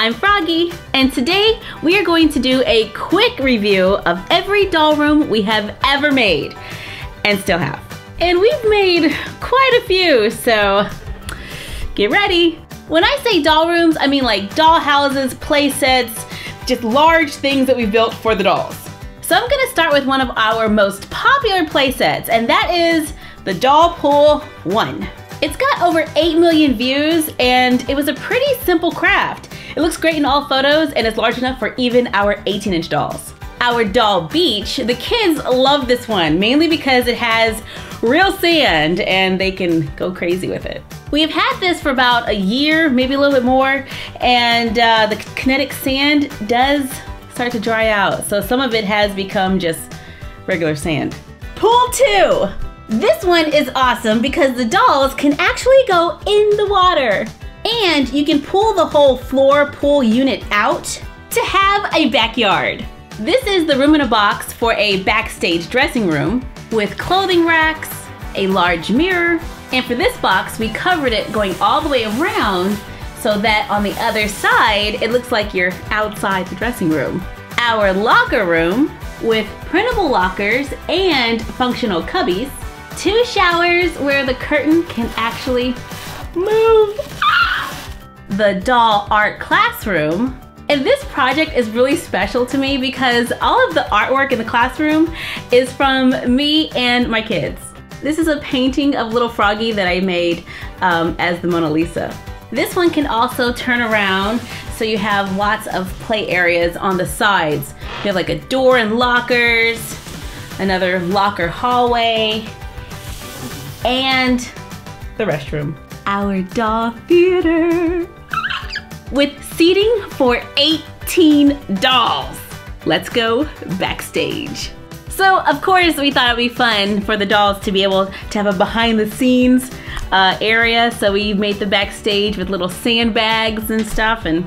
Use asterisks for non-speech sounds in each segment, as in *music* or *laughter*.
I'm Froggy, and today we are going to do a quick review of every doll room we have ever made, and still have. And we've made quite a few, so get ready. When I say doll rooms, I mean like doll houses, play sets, just large things that we built for the dolls. So I'm gonna start with one of our most popular play sets, and that is the Doll Pool 1. It's got over 8 million views and it was a pretty simple craft. It looks great in all photos and it's large enough for even our 18 inch dolls. Our doll beach, the kids love this one, mainly because it has real sand and they can go crazy with it. We have had this for about a year, maybe a little bit more, and uh, the kinetic sand does start to dry out. So some of it has become just regular sand. Pool two. This one is awesome because the dolls can actually go in the water. And you can pull the whole floor pool unit out to have a backyard. This is the room in a box for a backstage dressing room with clothing racks, a large mirror, and for this box, we covered it going all the way around so that on the other side, it looks like you're outside the dressing room. Our locker room with printable lockers and functional cubbies two showers where the curtain can actually move. The doll art classroom. And this project is really special to me because all of the artwork in the classroom is from me and my kids. This is a painting of little Froggy that I made um, as the Mona Lisa. This one can also turn around so you have lots of play areas on the sides. You have like a door and lockers, another locker hallway, and the restroom. Our doll theater with seating for 18 dolls. Let's go backstage. So of course we thought it'd be fun for the dolls to be able to have a behind the scenes uh, area. So we made the backstage with little sandbags and stuff and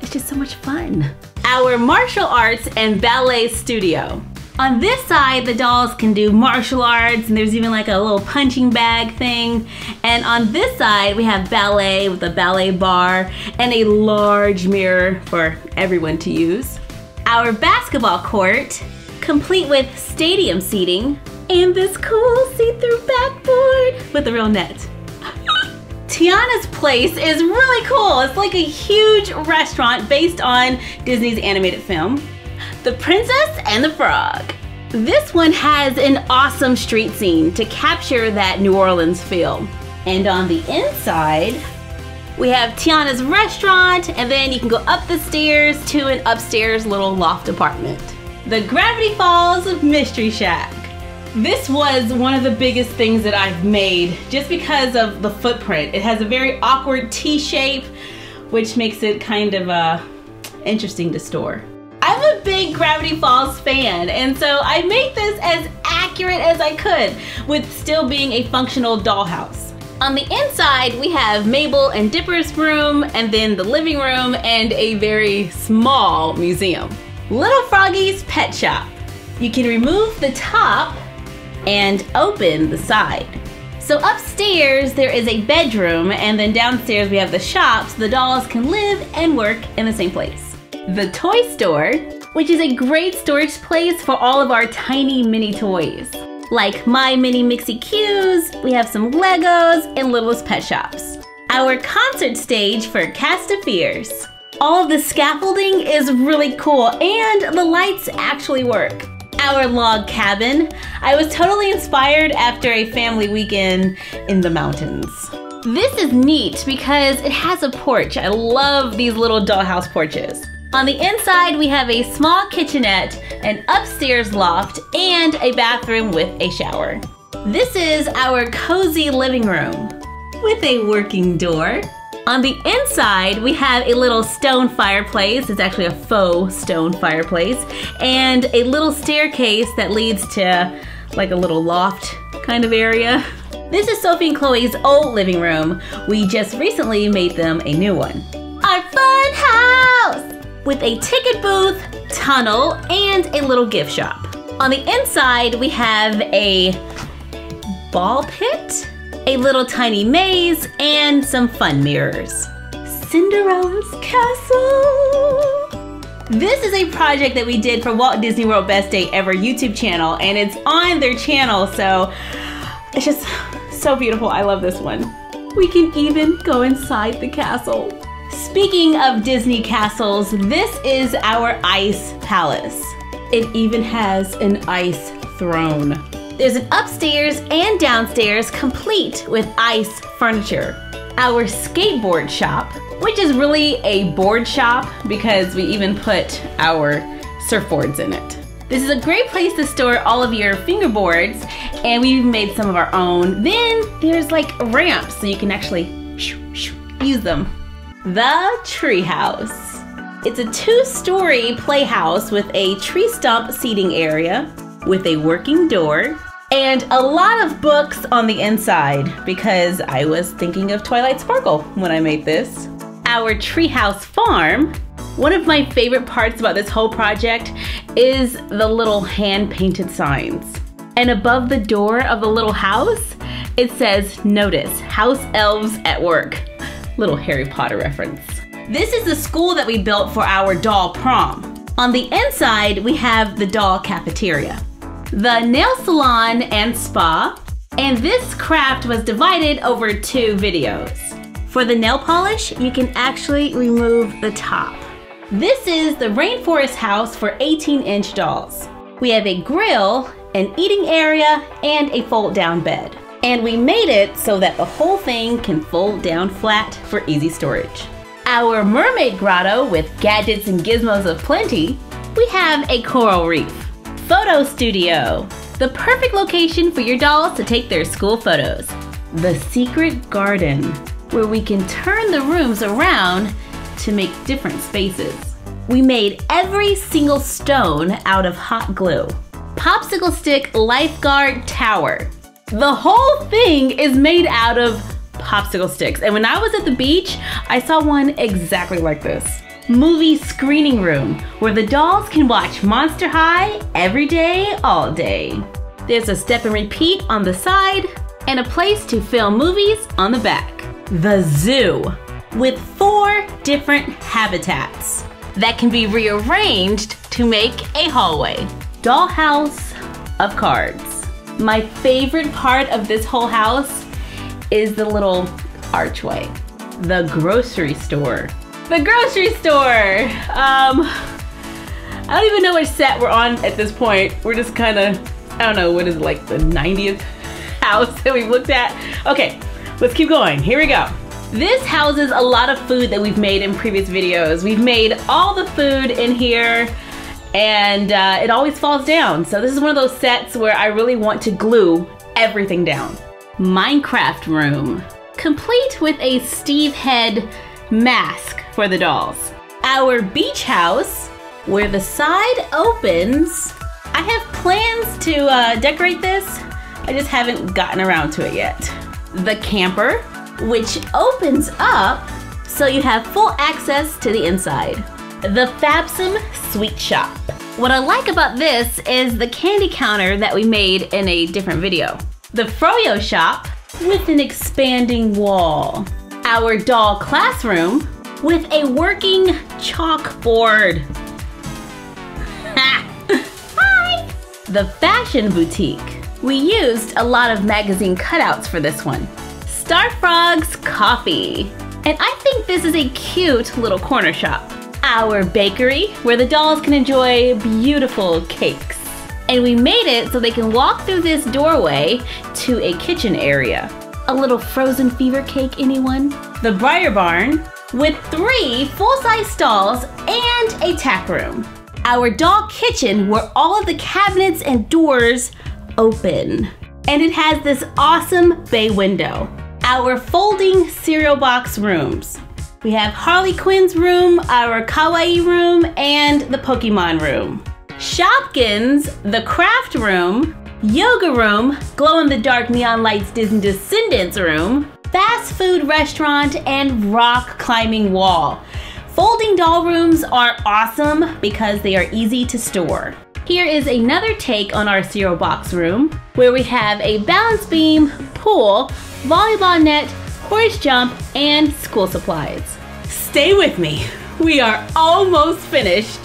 it's just so much fun. Our martial arts and ballet studio. On this side, the dolls can do martial arts, and there's even like a little punching bag thing. And on this side, we have ballet with a ballet bar and a large mirror for everyone to use. Our basketball court, complete with stadium seating, and this cool see-through backboard with a real net. *laughs* Tiana's Place is really cool. It's like a huge restaurant based on Disney's animated film. The Princess and the Frog. This one has an awesome street scene to capture that New Orleans feel. And on the inside, we have Tiana's restaurant, and then you can go up the stairs to an upstairs little loft apartment. The Gravity Falls Mystery Shack. This was one of the biggest things that I've made just because of the footprint. It has a very awkward T shape, which makes it kind of uh, interesting to store. I'm a big Gravity Falls fan, and so I made this as accurate as I could with still being a functional dollhouse. On the inside, we have Mabel and Dipper's room, and then the living room, and a very small museum. Little Froggy's Pet Shop. You can remove the top and open the side. So upstairs, there is a bedroom, and then downstairs we have the shop so the dolls can live and work in the same place the toy store, which is a great storage place for all of our tiny mini toys. Like My Mini Mixie Q's, we have some Legos, and Littlest Pet Shops. Our concert stage for Cast of Fears. All of the scaffolding is really cool, and the lights actually work. Our log cabin. I was totally inspired after a family weekend in the mountains. This is neat because it has a porch. I love these little dollhouse porches. On the inside, we have a small kitchenette, an upstairs loft, and a bathroom with a shower. This is our cozy living room with a working door. On the inside, we have a little stone fireplace. It's actually a faux stone fireplace. And a little staircase that leads to like a little loft kind of area. This is Sophie and Chloe's old living room. We just recently made them a new one. With a ticket booth, tunnel, and a little gift shop. On the inside, we have a ball pit, a little tiny maze, and some fun mirrors. Cinderella's castle. This is a project that we did for Walt Disney World Best Day Ever YouTube channel, and it's on their channel, so it's just so beautiful. I love this one. We can even go inside the castle. Speaking of Disney castles, this is our ice palace. It even has an ice throne. There's an upstairs and downstairs complete with ice furniture. Our skateboard shop, which is really a board shop because we even put our surfboards in it. This is a great place to store all of your fingerboards and we've made some of our own. Then there's like ramps so you can actually use them. The Treehouse. It's a two-story playhouse with a tree stump seating area with a working door and a lot of books on the inside because I was thinking of Twilight Sparkle when I made this. Our treehouse farm one of my favorite parts about this whole project is the little hand-painted signs. And above the door of the little house, it says, notice, house elves at work. Little Harry Potter reference. This is the school that we built for our doll prom. On the inside, we have the doll cafeteria, the nail salon and spa, and this craft was divided over two videos. For the nail polish, you can actually remove the top. This is the Rainforest House for 18 inch dolls. We have a grill, an eating area, and a fold down bed. And we made it so that the whole thing can fold down flat for easy storage. Our mermaid grotto with gadgets and gizmos of plenty, we have a coral reef. Photo studio, the perfect location for your dolls to take their school photos. The secret garden, where we can turn the rooms around to make different spaces. We made every single stone out of hot glue. Popsicle stick lifeguard tower. The whole thing is made out of popsicle sticks. And when I was at the beach, I saw one exactly like this. Movie screening room, where the dolls can watch Monster High every day, all day. There's a step and repeat on the side, and a place to film movies on the back. The zoo with four different habitats that can be rearranged to make a hallway. Dollhouse of cards. My favorite part of this whole house is the little archway. The grocery store. The grocery store! Um, I don't even know which set we're on at this point. We're just kind of, I don't know, what is it, like the 90th house that we've looked at? Okay, let's keep going. Here we go. This houses a lot of food that we've made in previous videos. We've made all the food in here and uh, it always falls down. So this is one of those sets where I really want to glue everything down. Minecraft room, complete with a Steve head mask for the dolls. Our beach house, where the side opens. I have plans to uh, decorate this. I just haven't gotten around to it yet. The camper, which opens up so you have full access to the inside. The Fabsome Sweet Shop. What I like about this is the candy counter that we made in a different video. The Froyo Shop with an expanding wall. Our doll classroom with a working chalkboard. Hi! The Fashion Boutique. We used a lot of magazine cutouts for this one. Star Frogs Coffee. And I think this is a cute little corner shop. Our bakery, where the dolls can enjoy beautiful cakes. And we made it so they can walk through this doorway to a kitchen area. A little frozen fever cake, anyone? The Breyer Barn, with three full-size stalls and a tap room. Our doll kitchen, where all of the cabinets and doors open. And it has this awesome bay window our folding cereal box rooms. We have Harley Quinn's room, our Kawaii room, and the Pokemon room. Shopkins, the craft room, yoga room, glow in the dark neon lights Disney Descendants room, fast food restaurant, and rock climbing wall. Folding doll rooms are awesome because they are easy to store. Here is another take on our cereal box room where we have a balance beam, pool, volleyball net, horse jump, and school supplies. stay with me. We are almost finished.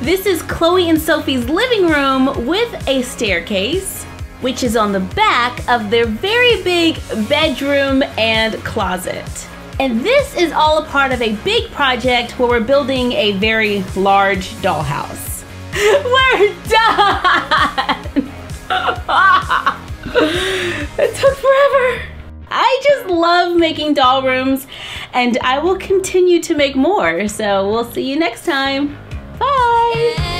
This is Chloe and Sophie's living room with a staircase, which is on the back of their very big bedroom and closet. And this is all a part of a big project where we're building a very large dollhouse. *laughs* We're done! *laughs* *laughs* it took forever. I just love making doll rooms and I will continue to make more. So we'll see you next time. Bye.